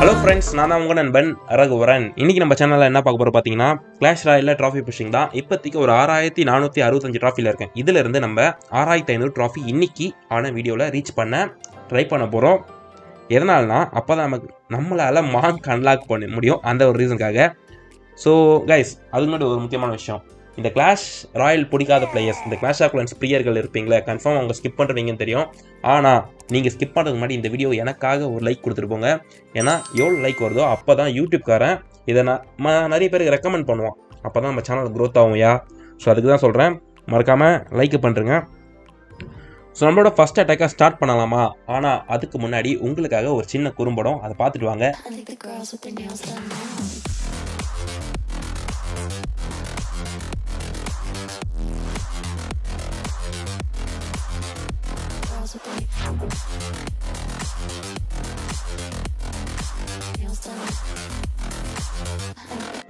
Hello friends நான் தான் உங்கள் நண்பன் ரகுவரன். இன்னைக்கு நம்ம சேனலில் என்ன பார்க்க போகிறோம் பார்த்தீங்கன்னா கிளாஷ் ராயில் ட்ராஃபி புஷிங் தான். இப்போதைக்கு ஒரு ஆறாயிரத்தி நானூற்றி அறுபத்தஞ்சு ட்ராஃபியில் இருக்கேன். இதிலிருந்து நம்ம ஆறாயிரத்தி ஐநூறு ட்ராஃபி இன்னைக்கு ஆன வீடியோவில் ரீச் பண்ண ட்ரை பண்ண போகிறோம் எதனால்னா அப்போ தான் நமக்கு நம்மளால் மார்க் அன்லாக் பண்ண முடியும். அந்த ஒரு ரீசனுக்காக ஸோ கைஸ் அது முன்னாடி ஒரு முக்கியமான விஷயம். இந்த கிளாஷ் ராயல் பிடிக்காத பிளேயர்ஸ் இந்த கிளாஷ் ஆஃப் பிரியர்கள் இருப்பீங்களே கன்ஃபார்ம் அவங்க ஸ்கிப் பண்ணுறீங்கன்னு தெரியும். ஆனால் நீங்கள் ஸ்கிப் பண்ணுறதுக்கு முன்னாடி இந்த வீடியோ எனக்காக ஒரு லைக் கொடுத்துட்டு போங்க. ஏன்னா எவ்வளோ லைக் வருதோ அப்போ தான் யூடியூப்காரன் இதை நான் நிறைய பேருக்கு ரெக்கமெண்ட் பண்ணுவான். அப்போ தான் நம்ம சேனல் க்ரோத் ஆகும்யா ஸோ அதுக்கு தான் சொல்கிறேன் மறக்காமல் லைக் பண்ணுறேங்க ஸோ நம்மளோட ஃபஸ்ட் அட்டாக்காக ஸ்டார்ட் பண்ணலாமா? ஆனால் அதுக்கு முன்னாடி உங்களுக்காக ஒரு சின்ன குறும்படம் அதை பார்த்துட்டு வாங்க.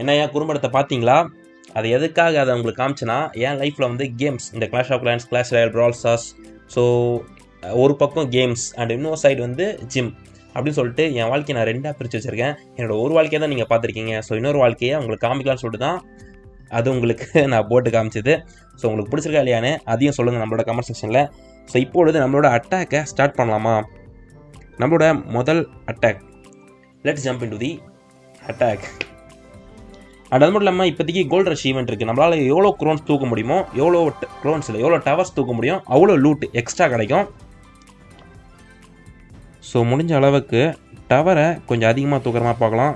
என்னையா குறும்படத்தை பார்த்தீங்களா? அது எதுக்காக அதை உங்களுக்கு காமிச்சேன்னா என் லைஃப்பில் வந்து கேம்ஸ் இந்த clash of clans clash royal brawl stars so ஒரு பக்கம் கேம்ஸ் அண்ட் இன்னொரு சைடு வந்து ஜிம் அப்படின்னு சொல்லிட்டு என் வாழ்க்கையை நான் ரெண்டாக பிரித்து வச்சுருக்கேன். என்னோட ஒரு வாழ்க்கையை தான் நீங்கள் பார்த்துருக்கீங்க. ஸோ இன்னொரு வாழ்க்கையை உங்களுக்கு காமிக்கலாம்னு சொல்லிட்டு தான் அது உங்களுக்கு நான் போட்டு காமிச்சது. ஸோ உங்களுக்கு பிடிச்சிருக்கா இல்லையான்னு அதையும் சொல்லுங்கள் நம்மளோட கமெண்ட் செக்ஷனில் ஸோ இப்பொழுது நம்மளோட அட்டாக்கை ஸ்டார்ட் பண்ணலாமா? நம்மளோட முதல் attack let's jump into the attack and அது மட்டும் இல்லாமல் இப்போதைக்கு கோல்ட் ரஷ் ஈவெண்ட் இருக்குது நம்மளால் எவ்வளோ க்ரோன்ஸ் தூக்க முடியுமோ எவ்வளோ க்ரோன்ஸ் இல்லை எவ்வளோ டவர்ஸ் தூக்க முடியும் அவ்வளோ லூட் எக்ஸ்ட்ரா கிடைக்கும். ஸோ முடிஞ்ச அளவுக்கு டவரை கொஞ்சம் அதிகமாக தூக்கிறமா பார்க்கலாம்.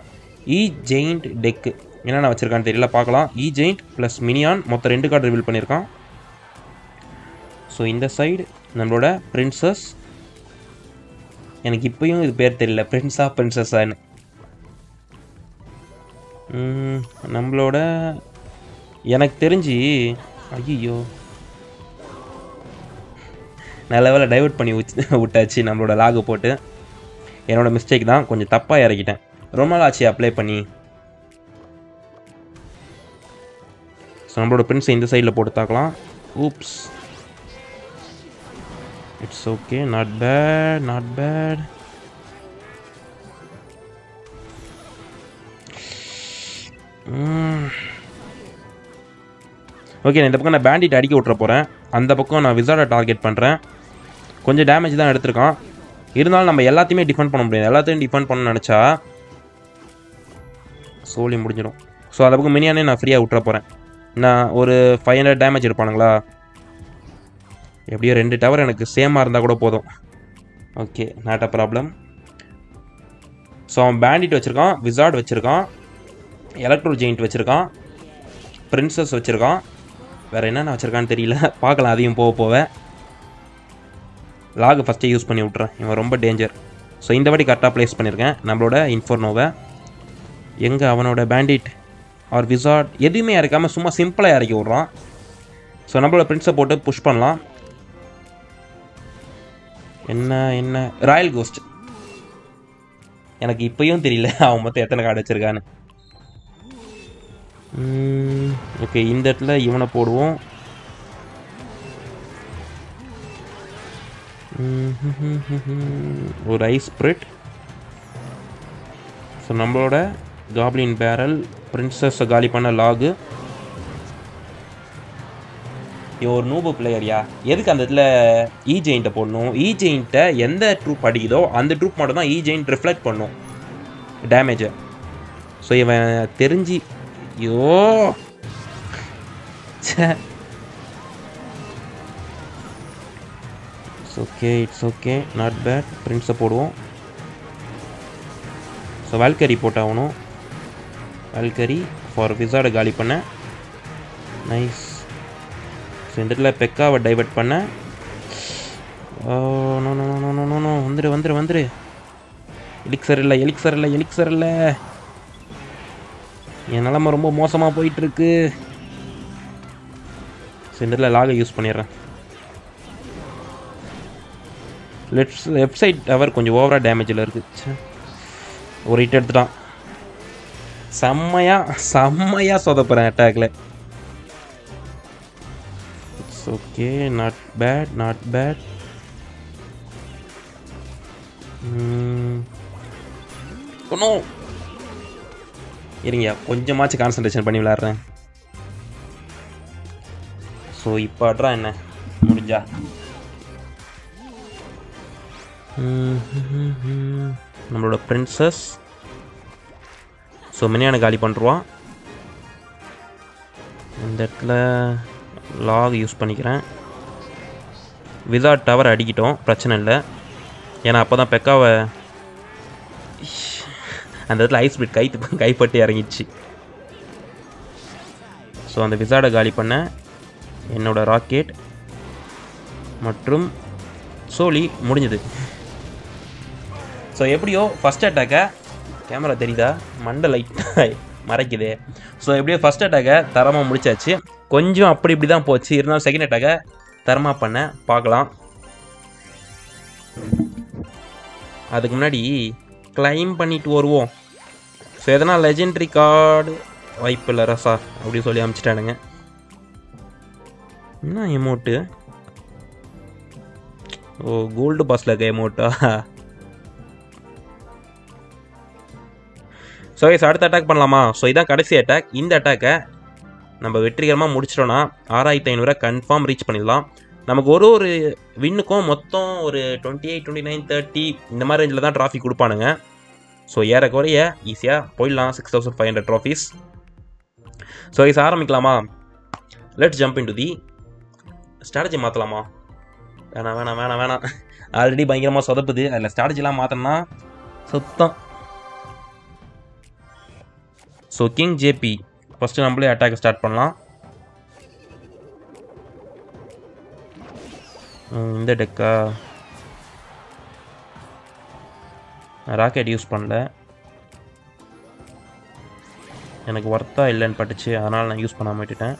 இ ஜெயிண்ட் டெக்கு என்னென்ன வச்சுருக்கான்னு தெரியல பார்க்கலாம். இ ஜெயிண்ட் ப்ளஸ் மினியான் மொத்தம் ரெண்டு கார்டு ரிவீல் பண்ணியிருக்கான். ஸோ இந்த சைடு நம்மளோட பிரின்சஸ் எனக்கு இப்பயும் இது பேர் தெரியல. பிரின்ஸா பிரின்சஸான்னு ம், நம்மளோட எனக்கு தெரிஞ்சு ஐயோ நல்ல வேலை டைவர்ட் பண்ணி வச்சு விட்டாச்சு நம்மளோட லாகு போட்டு. என்னோட மிஸ்டேக் தான் கொஞ்சம் தப்பாக இறக்கிட்டேன். ரொம்ப நாள் ஆச்சு அப்ளை பண்ணி. ஸோ நம்மளோட பிரின்ஸை இந்த சைடில் போட்டு தாக்கலாம். Oops it's okay not bad not bad okay இந்த பக்கம் நான் பேண்டிட் அடிக்க விட்ற போகிறேன் அந்த பக்கம் நான் விசார்டை டார்கெட் பண்ணுறேன் கொஞ்சம் டேமேஜ் தான் எடுத்திருக்கான். இருந்தாலும் நம்ம எல்லாத்தையுமே டிஃபெண்ட் பண்ண முடியாது. எல்லாத்தையும் டிஃபெண்ட் பண்ண நினச்சா சோலி முடிஞ்சிடும். ஸோ அந்த பக்கம் மினியானே நான் ஃப்ரீயாக விட்ற போகிறேன் நான் ஒரு ஃபைவ் ஹண்ட்ரட் டேமேஜ் இருப்பானுங்களா எப்படியோ ரெண்டு டவர் எனக்கு சேமாக இருந்தால் கூட போதும். Okay not a problem so அவன் பேண்டிட் வச்சுருக்கான் விசார்ட் வச்சுருக்கான் எலக்ட்ரோ ஜெயிண்ட் வச்சுருக்கான் பிரின்சஸ் வச்சுருக்கான். வேறு என்னென்ன வச்சுருக்கான்னு தெரியல. பார்க்கலாம் அதையும் போக போக. லாகு ஃபஸ்ட்டே யூஸ் பண்ணி விட்றேன் இவன் ரொம்ப டேஞ்சர் ஸோ இந்த வாட்டி கரெக்டாக ப்ளேஸ் பண்ணியிருக்கேன் நம்மளோட இன்ஃபோர்னோவை எங்கே அவனோட பேண்டிட் ஆர் விசார்ட் எதுவுமே இறக்காமல் சும்மா சிம்பிளாக இறக்கி விட்றான். ஸோ நம்மளோட பிரின்ஸை போட்டு புஷ் பண்ணலாம். என்ன என்ன? ராயல் கோஸ்ட் எனக்கு இப்பயும் தெரியல அவன் மொத்தம் எத்தனை கார்டு வச்சிருக்கான்னு. ஓகே இந்த இடத்துல இவனை போடுவோம். ஒரு ஐஸ் ஸ்ப்ரிட் ஸோ நம்மளோட காப்ளின் பேரல் பிரின்சஸை காலி பண்ண லாகு ஒரு நூபு பிளேயர்யா எதுக்கு அந்த இடத்துல e இ போடணும்? E இ எந்த ட்ரூப் அடிக்குதோ அந்த ட்ரூப் மட்டும் தான் இ ஜெயிண்ட் ரிஃப்ளெக்ட் பண்ணும். டேமேஜை ஸோ இவன் தெரிஞ்சு ஐயோ! It's okay it's okay not bad பிரிண்ட்ஸை போடுவோம். ஸோ வால்கரி போட்டாகணும். வால்கரி ஃபார் விசார்டை காலி பண்ண. நைஸ் ஸோ இந்த இடத்துல பெக்காவை டைவெர்ட் பண்ண. ஓ no no no no no no வந்துரு வந்துரு வந்துரு. எலிக்சர் இல்லை எலிக்சர் இல்லை எலிக்சர் இல்லை. என் நிலமை ரொம்ப மோசமாக போயிட்டுருக்கு. சென்டரில் லாகை யூஸ் பண்ணிடுறேன். லெஃப்ட் லெஃப்ட் சைட் டவர் கொஞ்சம் ஓவராக டேமேஜில் இருக்குது ஒரு ஹிட் எடுத்துட்டான். செம்மையாக செம்மையாக சொதப்புறேன் அட்டாக்ல it's okay not bad not bad இருக்கணும் இருங்க கொஞ்சமாச்சும் கான்சன்ட்ரேஷன் பண்ணி விளாட்றேன் ஸோ இப்போ ஆட்ரா என்ன முடிஞ்சா ம், ம், ம். நம்மளோட பிரின்சஸ் ஸோ மினியான காலி பண்ணுருவான் இந்த இடத்துல லாக் யூஸ் பண்ணிக்கிறேன். விதாட் டவர் அடிக்கிட்டோம் பிரச்சனை இல்லை. ஏன்னா அப்போ தான் பெக்காவை அந்த இடத்துல ஐஸ் பிட் கை கைப்பட்டு இறங்கிடுச்சு. ஸோ அந்த விசாடை காலி பண்ண என்னோடய ராக்கெட் மற்றும் சோலி முடிஞ்சது. ஸோ எப்படியோ ஃபஸ்ட் அட்டாக்கை கேமரா தெரியுதா? மண்டை லைட்டாக மறைக்குது. ஸோ எப்படியோ ஃபஸ்ட் அட்டாக்கை தரமாக முடிச்சாச்சு. கொஞ்சம் அப்படி இப்படி தான் போச்சு. இருந்தாலும் செகண்ட் அட்டாக தரமாக பண்ண பார்க்கலாம். அதுக்கு முன்னாடி கிளைம் பண்ணிட்டு வருவோம். ஸோ எதனா லெஜெண்ட்ரி கார்டு வாய்ப்பு இல்லை ரசா அப்படின்னு சொல்லி அமுச்சிட்டானுங்க. என்ன எமௌண்ட்டு ஓ கோல்டு பாஸில் இருக்க எமௌண்ட்டா ஸோ எஸ் அடுத்த அட்டாக் பண்ணலாமா? ஸோ இதான் கடைசி அட்டாக் இந்த அட்டாக்கை நம்ம வெற்றிகரமாக முடிச்சிட்டோன்னா ஆறாயிரத்தி ஐநூறுரூவா கன்ஃபார்ம் ரீச் பண்ணிடலாம். நமக்கு ஒரு ஒரு வின்னுக்கும் மொத்தம் ஒரு twenty eight twenty nine thirty இந்த மாதிரி ரேஞ்சில் தான் ட்ராஃபி கொடுப்பானுங்க. ஸோ ஏறக்குறைய ஈஸியாக போயிடலாம் six thousand five hundred trophies so is ஆரம்பிக்கலாமா? Let's jump into the strategy மாற்றலாமா வேணாம் வேணாம் வேணாம் வேணாம். ஆல்ரெடி பயங்கரமாக சொதப்புது. அதில் ஸ்ட்ராட்டஜிலாம் மாற்றினா சுத்தம். ஸோ கிங் ஜேபி ஃபஸ்ட்டு நம்மளே அட்டாக் ஸ்டார்ட் பண்ணலாம். இந்த டெக்கா ராக்கெட் யூஸ் பண்ணல. எனக்கு ஒர்த்தா இல்லைன்னு பட்டுச்சு அதனால் நான் யூஸ் பண்ணாமல் விட்டுட்டேன்.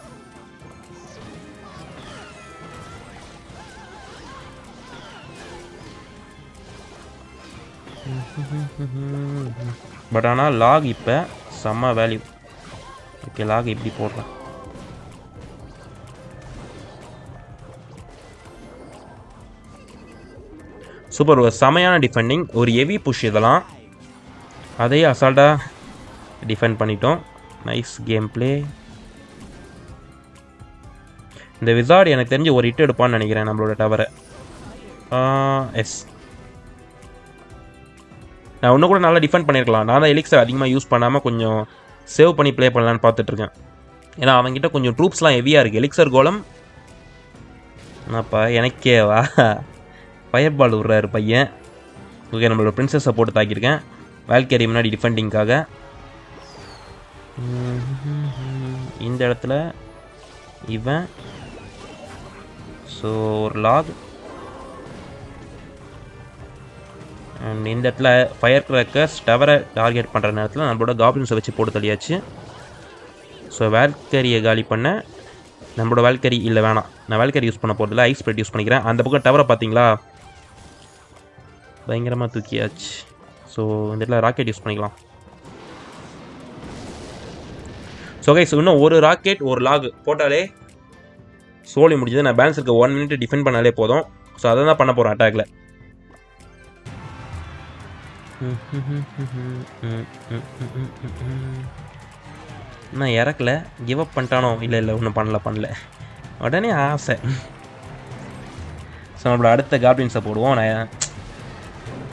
பட் ஆனால் லாக் இப்போ செம்ம வேல்யூ ஓகே லாக் இப்படி போடலாம் சூப்பர் ஒரு செமையான டிஃபெண்டிங் ஒரு ஹெவி புஷ் இதெல்லாம். அதையே அசால்ட்டாக டிஃபெண்ட் பண்ணிட்டோம். நைஸ் கேம் பிளே இந்த விசார்டு எனக்கு தெரிஞ்சு ஒரு ஹிட் எடுப்பான்னு நினைக்கிறேன் நம்மளோட டவரை எஸ் நான் இன்னும் கூட நல்லா டிஃபெண்ட் பண்ணியிருக்கலாம் நான் தான் எலிக்ஸர் அதிகமாக யூஸ் பண்ணாமல் கொஞ்சம் சேவ் பண்ணி ப்ளே பண்ணலான்னு பார்த்துட்ருக்கேன். ஏன்னா அவங்ககிட்ட கொஞ்சம் ட்ரூப்ஸ்லாம் ஹெவியாக இருக்குது எலிக்சர் கோலம் என்னப்பா எனக்கே வா ஃபயர் பால் விடுறாரு பையன். ஓகே நம்மளோட பிரின்சஸை போட்டு தாக்கியிருக்கேன். வேல்கேரி முன்னாடி டிஃபெண்டிங்காக இந்த இடத்துல இவன். ஸோ ஒரு லாக் இந்த இடத்துல ஃபயர் கிராக்கர்ஸ் டவரை டார்கெட் பண்ணுற நேரத்தில் நம்மளோட காப்ளின்ஸை வச்சு போட்டு தள்ளியாச்சு. ஸோ வேல்கரியை காலி பண்ண நம்மளோட வேல்கரி இல்லை வேணாம். நான் வேல்கரி யூஸ் பண்ண போகிறதில்ல ஐஸ் ஸ்ப்ரெட் யூஸ் பண்ணிக்கிறேன். அந்த பக்கம் டவரை பார்த்தீங்களா பயங்கரமாக தூக்கியாச்சு. ஸோ இந்த இடத்துல ராக்கெட் யூஸ் பண்ணிக்கலாம். ஸோ கைஸ் இன்னும் ஒரு ராக்கெட் ஒரு லாக் போட்டாலே சோழி முடிஞ்சது. நான் பேலன்ஸ் இருக்க ஒன் மினிட் டிஃபெண்ட் பண்ணாலே போதும். ஸோ அதை தான் பண்ண போகிறேன் அட்டாக்ல நான் இறக்கல கிவ் அப் பண்ணிட்டானோ? இல்லை இல்லை ஒன்றும் பண்ணல பண்ணல. உடனே ஆசை. ஸோ நம்மளோட அடுத்த காப்ளின்ஸை போடுவோம். நான்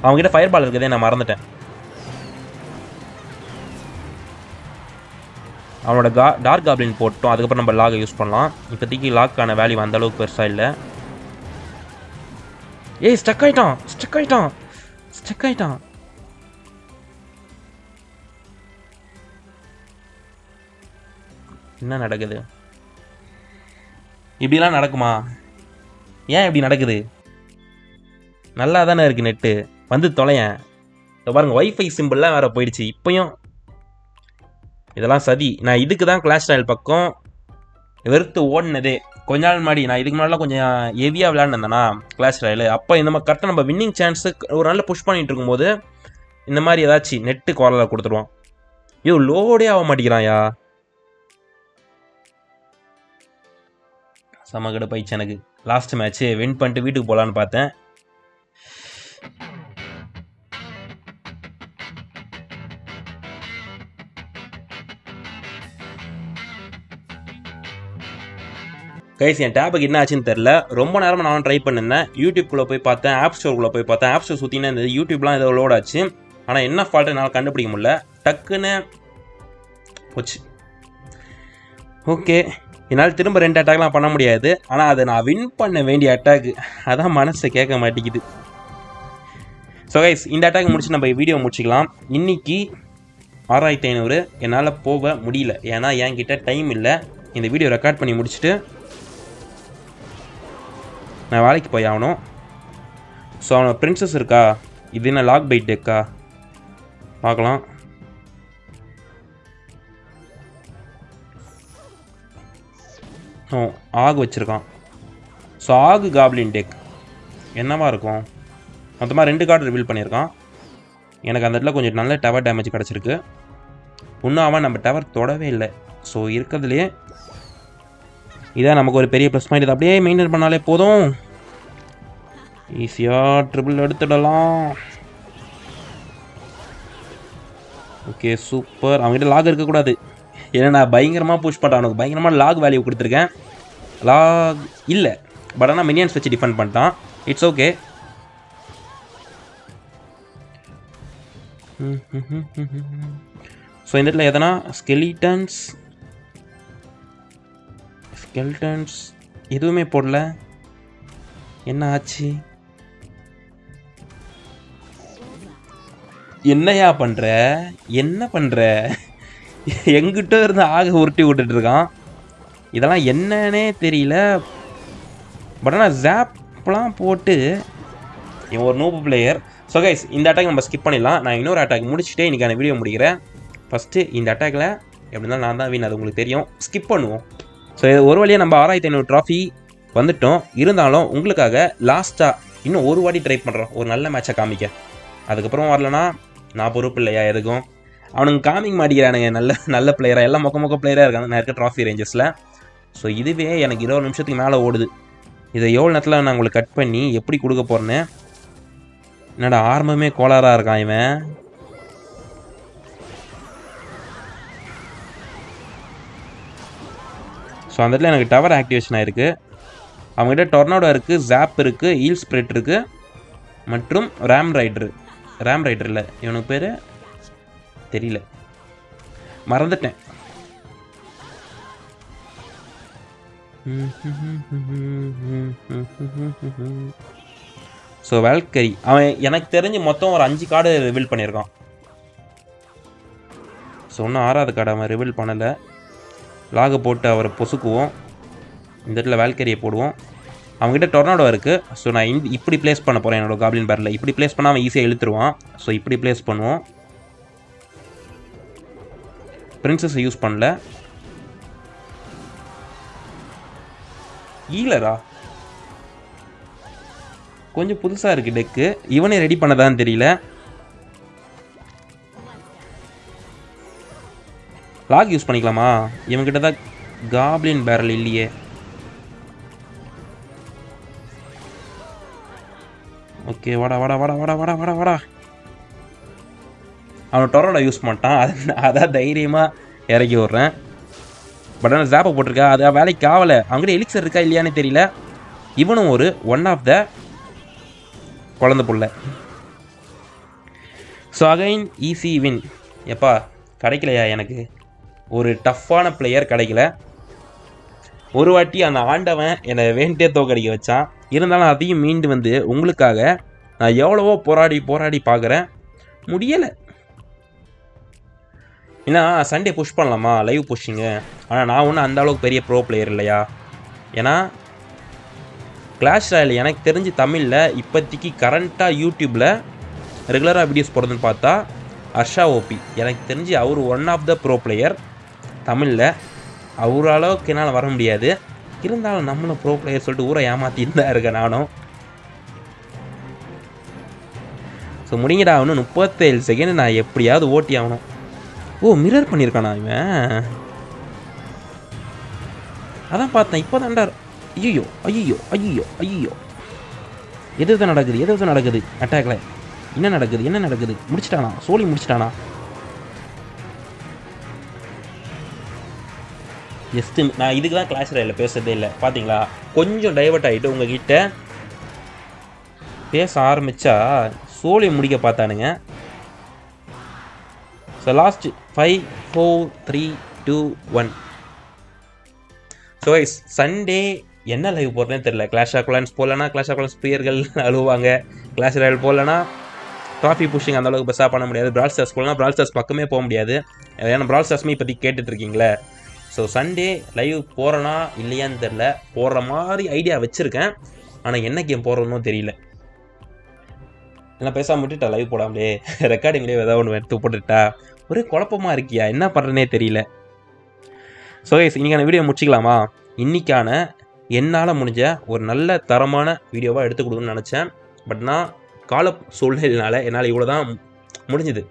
அவங்ககிட்ட ஃபயர் பால் இருக்கதே நான் மறந்துட்டேன். அவனோட கா டார்க் காப்ளின் போட்டோம். அதுக்கப்புறம் நம்ம லாகை யூஸ் பண்ணலாம். இப்போதைக்கு லாக்கான வேல்யூ அந்த அளவுக்கு பெருசாக இல்லை. ஏய் ஸ்டக் ஆகிட்டான் ஸ்டக் ஆகிட்டான் ஸ்டக் ஆகிட்டான் என்ன நடக்குது? இப்படிலாம் நடக்குமா? ஏன் இப்படி நடக்குது? நல்லா தானே இருக்குது நெட்டு. வந்து தொலையேன். இப்போ பாருங்கள் வைஃபை சிம்பிள்லாம் வேறு போயிடுச்சு. இப்போயும் இதெல்லாம் சதி. நான் இதுக்கு தான் கிளாஷ் ஸ்டைல் பக்கம் வெறுத்து ஓடினதே. கொஞ்ச நாள் முன்னாடி நான் இதுக்கு முன்னாடிலாம் கொஞ்சம் ஹெவியாக விளையாண்டுருந்தேனா கிளாஷ் ஸ்டைலு அப்போ இந்த மாதிரி கரெக்டாக நம்ம வின்னிங் சான்ஸு ஒரு நாளில் புஷ் பண்ணிட்டு இருக்கும்போது இந்த மாதிரி ஏதாச்சும் நெட்டு குரலில் கொடுத்துருவான் ஐயோ லோடே ஆக மாட்டேங்கிறான்யா செம கடுப்பாயிடுச்சு எனக்கு. லாஸ்ட் மேட்ச்சு வின் பண்ணிட்டு வீட்டுக்கு போகலான்னு பார்த்தேன். கைஸ் என் டேபுக்கு என்ன ஆச்சுன்னு தெரில ரொம்ப நேரமாக நானும் ட்ரை பண்ணியிருந்தேன் யூடியூப்குள்ளே போய் பார்த்தேன். ஆப் ஸ்டோர்க்குள்ளே போய் பார்த்தேன். ஆப் ஸ்டோர் சுற்றினா இருந்தது. யூடியூப்லாம் ஏதோ லோட் ஆச்சு. ஆனால் என்ன ஃபால்ட்டு என்னால் கண்டுபிடிக்க முடியல. டக்குன்னு போச்சு. ஓகே என்னால் திரும்ப ரெண்டு அட்டாக்லாம் பண்ண முடியாது. ஆனால் அதை நான் வின் பண்ண வேண்டிய அட்டாக்கு அதான் மனசை கேட்க மாட்டேங்குது. ஸோ கைஸ் இந்த அட்டாக் முடிச்சு நம்ம வீடியோ முடிச்சுக்கலாம். இன்றைக்கி ஆறாயிரத்தி ஐநூறு என்னால் போக முடியல. ஏன்னா என்கிட்ட டைம் இல்லை. இந்த வீடியோ ரெக்கார்ட் பண்ணி முடிச்சுட்டு நான் வேலைக்கு போய் ஆகணும். ஸோ அவனோட பிரின்சஸ் இருக்கா? இது என்ன லாக் பைட் டெக்கா பார்க்கலாம். ஆகு வச்சுருக்கான். ஸோ ஆகு காப்ளின் டெக் என்னவா இருக்கும்? மொத்தமாக ரெண்டு கார்டு ரிவீல் பண்ணியிருக்கான். எனக்கு அந்த இடத்துல கொஞ்சம் நல்ல டவர் டேமேஜ் கிடச்சிருக்கு. இன்னும் அவன் நம்ம டவர் தொடவே இல்லை. ஸோ இருக்கிறதுலே இதான் நமக்கு ஒரு பெரிய ப்ளஸ் பாயிண்ட் இது அப்படியே மெயின்டைன் பண்ணாலே போதும். ஈஸியாக ட்ரிபிள் எடுத்துடலாம். ஓகே சூப்பர் அவங்ககிட்ட லாக் இருக்கக்கூடாது. ஏன்னா நான் பயங்கரமாக புஷ் பண்ணுறேன் அவனுக்கு பயங்கரமாக லாக் வேல்யூ கொடுத்துருக்கேன். லாக் இல்லை. பட் ஆனால் மினியன்ஸ் வச்சு டிஃபெண்ட் பண்ணிட்டான். இட்ஸ் ஓகே ஸோ இந்த இடத்துல எதனா ஸ்கெலிட்டன்ஸ் ஸ்கெல்டன்ஸ் எதுவுமே போடல. என்ன ஆச்சு? என்னையா பண்ணுற என்ன பண்ணுற எங்கிட்ட இருந்து ஆக உருட்டி விட்டுட்டு இருக்கான். இதெல்லாம் என்னன்னே தெரியல. பட் ஆனால் ஜாப்லாம் போட்டு இவன் ஒரு நூப்பு பிளேயர் ஸோ கைஸ் இந்த அட்டாக் நம்ம ஸ்கிப் பண்ணிடலாம். நான் இன்னொரு அட்டாக் முடிச்சுட்டே இன்றைக்கான வீடியோ முடிக்கிறேன். ஃபஸ்ட்டு இந்த அட்டாக்ல எப்படி நான் தான் வீண் அது உங்களுக்கு தெரியும். ஸ்கிப் பண்ணுவோம். ஸோ இது ஒரு வழியாக நம்ம ஆறாயிரத்தி ஐநூறு ட்ராஃபி வந்துட்டோம். இருந்தாலும் உங்களுக்காக லாஸ்ட்டாக இன்னும் ஒரு வாட்டி ட்ரை பண்ணுறோம் ஒரு நல்ல மேட்சை காமிக்க. அதுக்கப்புறம் வரலனா நான் பொறுப்பு இல்லையா எதுக்கும்? அவனுங்க காமிங் மாட்டிக்கிறானுங்க. நல்ல நல்ல பிளேயராக எல்லாம் மொக்க மொக்க பிளேயராக இருக்காங்க. நான் இருக்க ட்ராஃபி ரேஞ்சஸில் ஸோ இதுவே எனக்கு இருபது நிமிஷத்துக்கு மேலே ஓடுது. இதை எவ்வளோ நேரத்தில் நான் உங்களுக்கு கட் பண்ணி எப்படி கொடுக்க போகிறேன்னு என்னடா ஆரம்பமே கோளாறாக இருக்கான் இவன். ஸோ அந்த இடத்துல எனக்கு டவர் ஆக்டிவேஷன் ஆயிருக்கு. அவங்ககிட்ட டொர்னாடோ இருக்குது ஜாப் இருக்குது ஈல் ஸ்ப்ரெட் இருக்குது மற்றும் ரேம் ரைடரு ரேம் ரைடர் இல்லை. இவனுக்கு பேர் தெரியல. மறந்துட்டேன். ஸோ வேல்கரி அவன் எனக்கு தெரிஞ்சு மொத்தம் ஒரு அஞ்சு கார்டு ரிவீல் பண்ணியிருக்கான். ஸோ இன்னும் ஆறாவது கார்டு அவன் ரிவீல் பண்ணலை. லாகை போட்டு அவரை பொசுக்குவோம். இந்த இடத்துல வேல்கரியை போடுவோம். அவங்ககிட்ட டொர்னாடோ இருக்குது ஸோ நான் இந்த இப்படி ப்ளேஸ் பண்ண போகிறேன் என்னோட காப்ளின் பேரில் இப்படி ப்ளேஸ் பண்ணால் அவன் ஈஸியாக இழுத்துருவான். ஸோ இப்படி ப்ளேஸ் பண்ணுவோம். பிரின்சஸ் யூஸ் பண்ணல. ஈலரா கொஞ்சம் புதுசாக இருக்குது டெக்கு. இவனே ரெடி பண்ணதான்னு தெரியல. லாக் யூஸ் பண்ணிக்கலாமா? இவன்கிட்ட தான் காப்ளின் பேரல் இல்லையே. ஓகே வாடா வாடா வாடா வாடா வாடா வாடா வாடா. அவன் டொரோட யூஸ் பண்ணிட்டான். அது அதான் தைரியமாக இறக்கி விட்றேன். பட் ஆனால் ஜாப்பை போட்டிருக்கா? அது வேலைக்கு ஆகலை. அவங்ககிட்ட எலிக்சர் இருக்கா இல்லையான்னு தெரியல. இவனும் ஒரு ஒன் ஆஃப் த குழந்த புள்ள. ஸோ அகைன் ஈஸி வின் எப்பா கிடைக்கலையா எனக்கு? ஒரு டஃப்பான பிளேயர் கிடைக்கல. ஒரு வாட்டி அந்த ஆண்டவன் என்னை வேண்டே தோக்கடிக்க வச்சான். இருந்தாலும் அதையும் மீண்டு வந்து உங்களுக்காக நான் எவ்வளவோ போராடி போராடி பார்க்குறேன். முடியலை. ஏன்னா சண்டே புஷ் பண்ணலாமா? லைவ் புஷ்ஷிங்கு ஆனால் நான் ஒன்றும் அந்த அளவுக்கு பெரிய ப்ரோ பிளேயர் இல்லையா? ஏன்னா கிளாஷ் ராயல் எனக்கு தெரிஞ்சு தமிழில் இப்போதைக்கு கரண்ட்டாக யூடியூப்பில் ரெகுலராக வீடியோஸ் போடுறதுன்னு பார்த்தா ஹர்ஷா ஓபி எனக்கு தெரிஞ்சு அவர் one of the pro player தமிழில். அவர் அளவுக்கு என்னால் வர முடியாது. இருந்தாலும் நம்மளும் ப்ரோ பிளேயர் சொல்லிட்டு ஊரை ஏமாற்றிட்டு தான் இருக்கேன் நானும். ஸோ முடிங்கடா இன்னும் முப்பத்தேழு செகண்ட் நான் எப்படியாவது ஓட்டி ஆகணும். ஓ மிரர் பண்ணியிருக்கானா இவன்? அதான் பார்த்தேன் இப்போ தான்டா ஐயோ ஐயோ ஐயோ ஐயோ எது எது நடக்குது எது எது நடக்குது? அட்டாக்ல என்ன நடக்குது என்ன நடக்குது? முடிச்சிட்டானா? சோழி முடிச்சிட்டானா? ஜஸ்ட்டு நான் இதுக்கு தான் கிளாஸ் ராயில் பேசுறதே இல்லை. பார்த்தீங்களா கொஞ்சம் டைவர்ட் ஆகிட்டு உங்ககிட்ட பேச ஆரம்பித்தா சோழியை முடிக்க பார்த்தானுங்க. So last five four three two one so Sunday என்ன லைவ் போடுறேன்னு தெரியல. கிளாஷ் ஆஃப் கிளான்ஸ் போகலன்னா கிளாஷ் ஆஃப் கிளான்ஸ் பிரியர்கள் அழுவாங்க. கிளாஷ் ராயல் போகலன்னா ட்ராஃபி புஷிங் அந்த அளவுக்கு பெருசாக பண்ண முடியாது. பிரால் ஸ்டார்ஸ் போடலாம் பிரால் ஸ்டார்ஸ் பக்கமே போக முடியாது. ஏன்னா பிரால் ஸ்டார்ஸ்மே இப்போதைக்கு கேட்டுட்ருக்கீங்களே. ஸோ சண்டே லைவ் போகிறேனா இல்லையான்னு தெரில போடுற மாதிரி ஐடியா வச்சுருக்கேன். ஆனால் என்ன கேம் போடுறதுன்னு தெரியல. நான் பேசாமல் விட்டுட்டா? லைவ் போடாமலே. ரெக்கார்டிங்லேயே ஏதாவது ஒன்று எடுத்து போட்டுட்டா? ஒரே குழப்பமாக இருக்கியா? என்ன பண்ணுறனே தெரியல. ஸோ இன்றைக்கான வீடியோ முடிச்சிக்கலாமா? இன்றைக்கான என்னால் முடிஞ்ச ஒரு நல்ல தரமான வீடியோவாக எடுத்து கொடுக்கணும்னு நினச்சேன். பட் நான் கால சூழ்நிலையினால என்னால் இவ்வளோ தான் முடிஞ்சுது.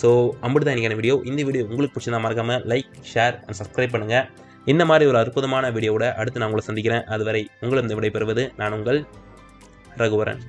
ஸோ அப்படி தான் இன்றைக்கான வீடியோ இந்த வீடியோ உங்களுக்கு பிடிச்சிருந்தா மறக்காமல் லைக் ஷேர் அண்ட் சப்ஸ்கிரைப் பண்ணுங்கள் இந்த மாதிரி ஒரு அற்புதமான வீடியோவோட அடுத்து நான் உங்களை சந்திக்கிறேன். அதுவரை உங்களிடம் விடைபெறுவது நான் உங்கள் ரகுவரன்.